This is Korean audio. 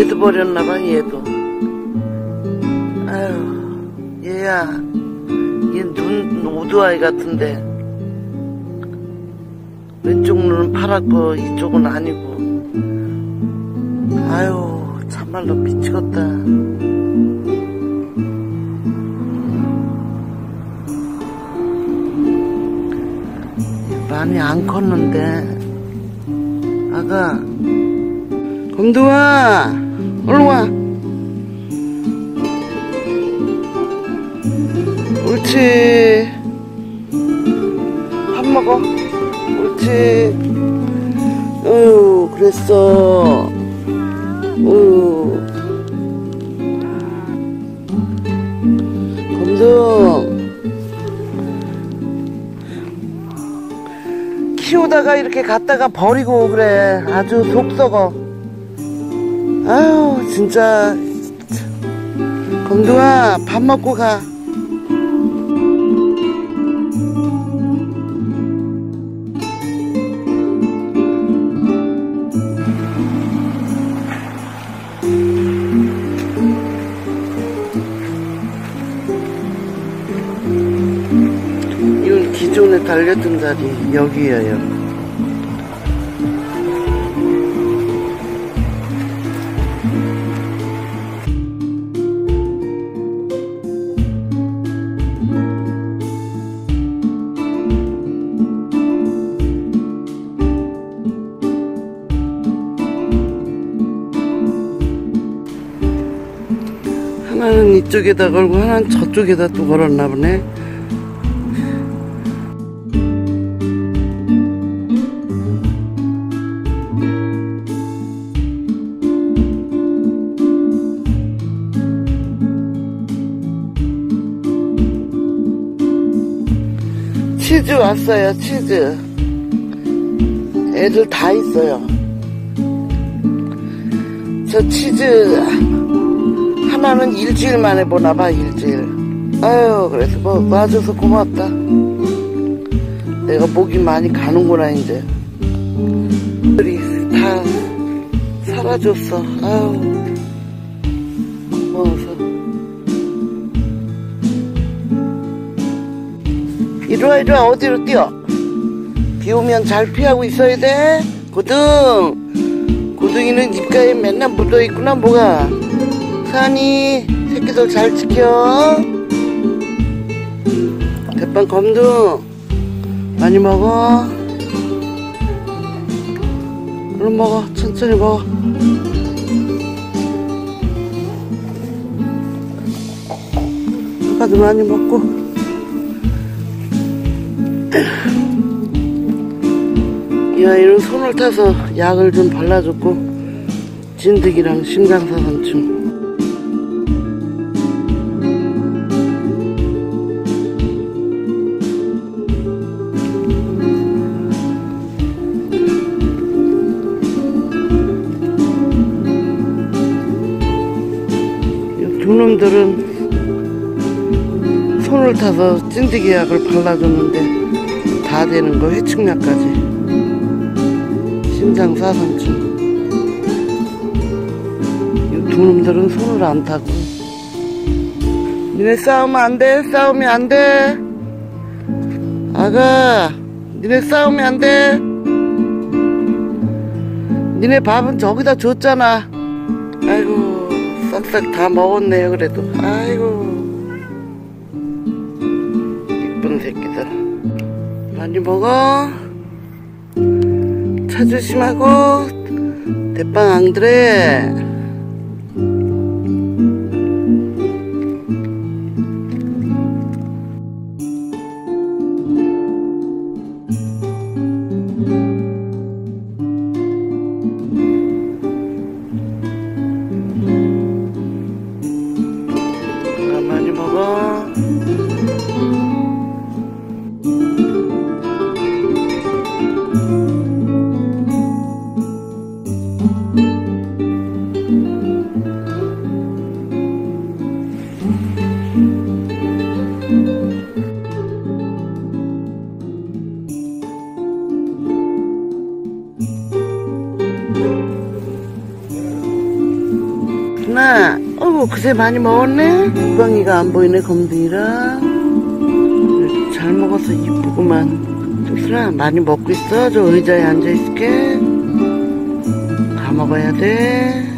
얘도 버렸나 봐 얘도. 아유 얘야 얘 눈 오두아이 같은데. 왼쪽 눈은 파랗고 이쪽은 아니고. 아유 참말로 미치겠다. 많이 안 컸는데. 아가 검두아 얼른 와. 옳지. 밥 먹어. 옳지. 어유 그랬어. 어유 검둥 키우다가 이렇게 갔다가 버리고 그래. 아주 속 썩어 아유 진짜. 검둥아 밥 먹고 가. 기존에 달렸던 자리 여기에요 하나는 이쪽에다 걸고 하나는 저쪽에다 또 걸었나 보네. 치즈 왔어요 치즈. 애들 다 있어요. 저 치즈 하나는 일주일 만에 보나 봐 일주일. 아유 그래서 뭐 와줘서 고맙다. 내가 목이 많이 가는구나 이제. 들이 다 사라졌어. 아유 고마워서. 이리와 이리와 어디로 뛰어? 비 오면 잘 피하고 있어야 돼. 고등. 고등이는 입가에 맨날 묻어있구나 뭐가 산이 새끼들 잘 지켜. 대빵 검둥 많이 먹어. 얼른 먹어. 천천히 먹어. 아빠도 많이 먹고. 이 아이는 손을 타서 약을 좀 발라줬고 진드기랑 심장사상충 두 놈들은 손을 타서 찐득이 약을 발라줬는데 다 되는 거 회충약까지. 심장 사상충 이두 놈들은 손을 안 타고. 니네 싸우면 안 돼 싸우면 안 돼. 아가 니네 싸우면 안 돼. 니네 밥은 저기다 줬잖아 싹싹 다 먹었네요 그래도. 아이고. 이쁜 새끼들. 많이 먹어. 차 조심하고. 대빵 앙드레 누나 어우 그새 많이 먹었네? 구방이가 안 보이네 검둥이랑 잘 먹어서 이쁘구만. 정순아 많이 먹고 있어? 저 의자에 앉아 있을게. 다 먹어야 돼.